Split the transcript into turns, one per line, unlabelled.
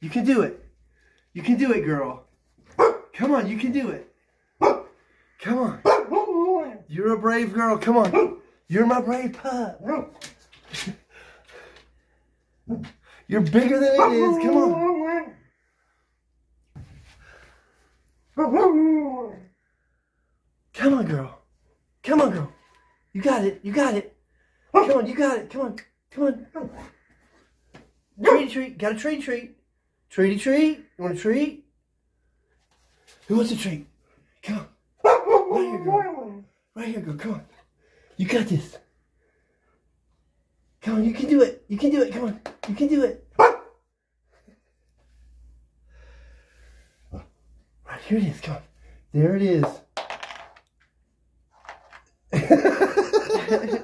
You can do it. You can do it, girl. Come on, you can do it. Come on. You're a brave girl. Come on. You're my brave pup. You're bigger than it is. Come on. Come on, girl. Come on, girl. You got it. You got it. Come on, you got it. Come on. Come on. Treat, treat. Got a treat, treat. Treaty treat? You want a treat? Who wants a treat? Come on. Right here, girl. Right here, girl. Come on. You got this. Come on, you can do it. You can do it. Come on. You can do it. Right, here it is. Come on. There it is.